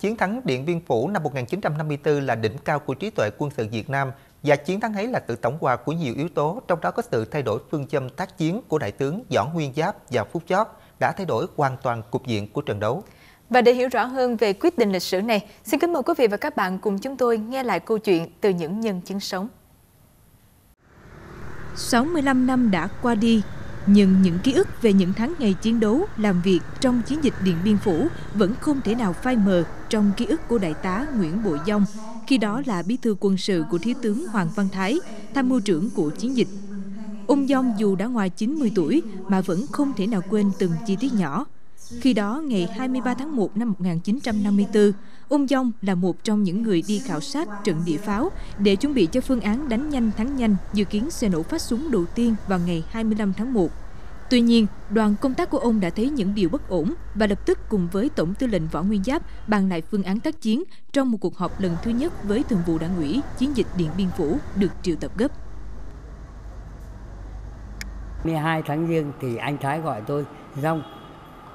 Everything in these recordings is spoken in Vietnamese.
Chiến thắng Điện Biên Phủ năm 1954 là đỉnh cao của trí tuệ quân sự Việt Nam và chiến thắng ấy là sự tổng hòa của nhiều yếu tố, trong đó có sự thay đổi phương châm tác chiến của Đại tướng Võ Nguyên Giáp và Phút Chót đã thay đổi hoàn toàn cục diện của trận đấu. Và để hiểu rõ hơn về quyết định lịch sử này, xin kính mời quý vị và các bạn cùng chúng tôi nghe lại câu chuyện từ những nhân chứng sống. 65 năm đã qua đi, nhưng những ký ức về những tháng ngày chiến đấu, làm việc trong chiến dịch Điện Biên Phủ vẫn không thể nào phai mờ trong ký ức của Đại tá Nguyễn Bội Dông, khi đó là bí thư quân sự của Thiếu tướng Hoàng Văn Thái, tham mưu trưởng của chiến dịch. Ông Dông dù đã ngoài 90 tuổi mà vẫn không thể nào quên từng chi tiết nhỏ. Khi đó, ngày 23 tháng 1 năm 1954, Ung Dông là một trong những người đi khảo sát trận địa pháo để chuẩn bị cho phương án đánh nhanh thắng nhanh dự kiến sẽ nổ phát súng đầu tiên vào ngày 25 tháng 1. Tuy nhiên, đoàn công tác của ông đã thấy những điều bất ổn và lập tức cùng với Tổng tư lệnh Võ Nguyên Giáp bàn lại phương án tác chiến trong một cuộc họp lần thứ nhất với Thường vụ Đảng ủy chiến dịch Điện Biên Phủ được triệu tập gấp. 12 tháng riêng thì anh Thái gọi tôi, Dông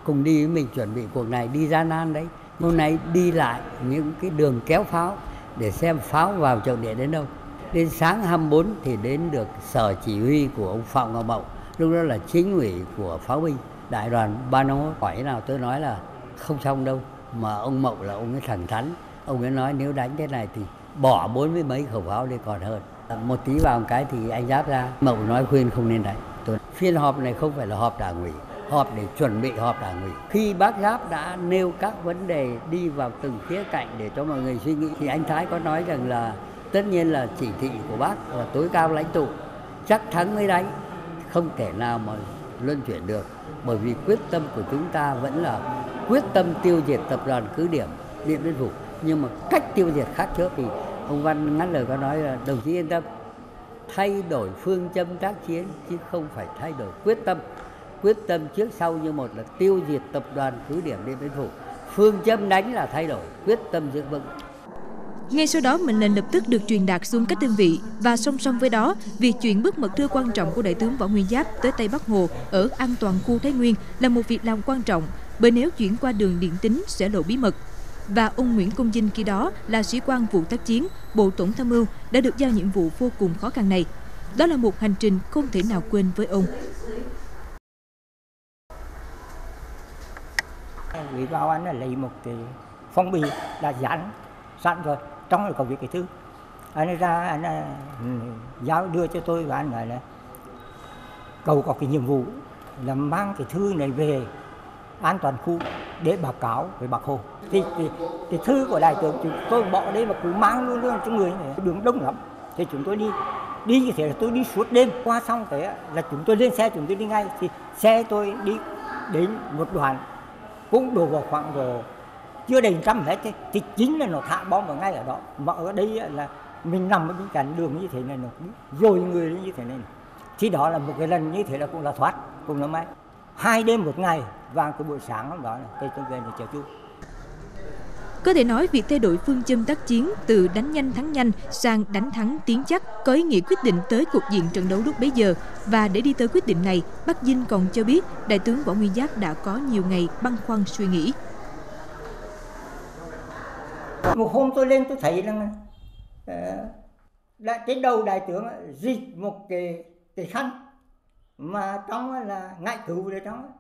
cùng đi với mình chuẩn bị cuộc này đi gian nan đấy. Hôm nay đi lại những cái đường kéo pháo để xem pháo vào trận địa đến đâu. Đến sáng 24 thì đến được sở chỉ huy của ông Phạm Ngọc Mậu. Lúc đó là chính ủy của pháo binh, đại đoàn ba nó hỏi nào? Tôi nói là không xong đâu, mà ông mậu là ông ấy thẳng thắn. Ông ấy nói nếu đánh thế này thì bỏ bốn mươi mấy khẩu pháo đi còn hơn. Một tí vào một cái thì anh giáp ra. Mậu nói khuyên không nên đánh. Tôi phiên họp này không phải là họp đảng ủy họp để chuẩn bị họp đảng ủy. Khi bác giáp đã nêu các vấn đề đi vào từng khía cạnh để cho mọi người suy nghĩ, thì anh thái có nói rằng là tất nhiên là chỉ thị của bác là tối cao lãnh tụ. Chắc thắng mới đánh, không thể nào mà luân chuyển được, bởi vì quyết tâm của chúng ta vẫn là quyết tâm tiêu diệt tập đoàn cứ điểm điện biên phủ. Nhưng mà cách tiêu diệt khác trước thì ông văn ngắn lời có nói là, đồng chí yên tâm, thay đổi phương châm tác chiến chứ không phải thay đổi quyết tâm quyết tâm trước sau như một là tiêu diệt tập đoàn cứ điểm điện biên phủ phương châm đánh là thay đổi quyết tâm giữ vững ngay sau đó, mệnh lệnh lập tức được truyền đạt xuống các đơn vị và song song với đó, việc chuyển bức mật thư quan trọng của Đại tướng Võ Nguyên Giáp tới Tây Bắc Hồ ở an toàn khu Thái Nguyên là một việc làm quan trọng bởi nếu chuyển qua đường điện tính sẽ lộ bí mật. Và ông Nguyễn Công Dinh khi đó là sĩ quan vụ tác chiến, Bộ Tổng tham mưu đã được giao nhiệm vụ vô cùng khó khăn này. Đó là một hành trình không thể nào quên với ông. Gửi vào anh là lấy một cái phong bì đã dán sẵn rồi trong là có viết cái thư anh ấy ra anh ấy ừ, giao đưa cho tôi và anh nói là cầu có cái nhiệm vụ là mang cái thư này về an toàn khu để báo cáo với bác hồ. Thì cái, cái thư của đại tướng chúng tôi bỏ đây mà cứ mang luôn luôn cho người này đường đông lắm. Thì chúng tôi đi đi như thế là tôi đi suốt đêm. Qua xong thế là chúng tôi lên xe chúng tôi đi ngay. Thì xe tôi đi đến một đoạn cũng đổ vào khoảng độ chưa đầy trăm mét thế, thì chính là nó thả bom vào ngay ở đó. Mà ở đây là mình nằm ở bên cạnh đường như thế này nó rồi người như thế này thì đó là một cái lần như thế là cũng là thoát cũng là may. Hai đêm một ngày và cái buổi sáng hôm đó là cây tôi về để chờ chú có thể nói việc thay đổi phương châm tác chiến từ đánh nhanh thắng nhanh sang đánh thắng tiến chắc có ý nghĩa quyết định tới cuộc diện trận đấu lúc bấy giờ và để đi tới quyết định này, Bắc Dinh còn cho biết Đại tướng Võ Nguyên Giáp đã có nhiều ngày băn khoăn suy nghĩ. một hôm tôi lên tôi thấy ờ, là cái trên đầu đại tướng dịch một cái cái khăn mà trong là ngại cứu ở trong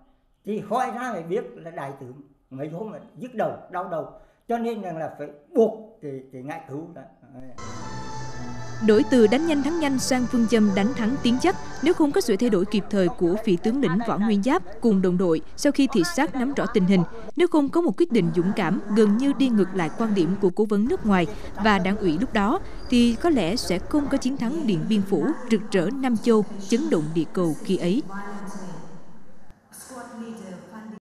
thì hỏi ra phải biết là đại tướng mấy hôm là dứt đầu đau đầu cho nên rằng là phải buộc cái cái ngại cứu đó Đổi từ đánh nhanh thắng nhanh sang phương châm đánh thắng tiến chắc nếu không có sự thay đổi kịp thời của vị tướng lĩnh Võ Nguyên Giáp cùng đồng đội sau khi thị sát nắm rõ tình hình, nếu không có một quyết định dũng cảm gần như đi ngược lại quan điểm của cố vấn nước ngoài và đảng ủy lúc đó, thì có lẽ sẽ không có chiến thắng Điện Biên Phủ rực rỡ Nam Châu, chấn động địa cầu khi ấy.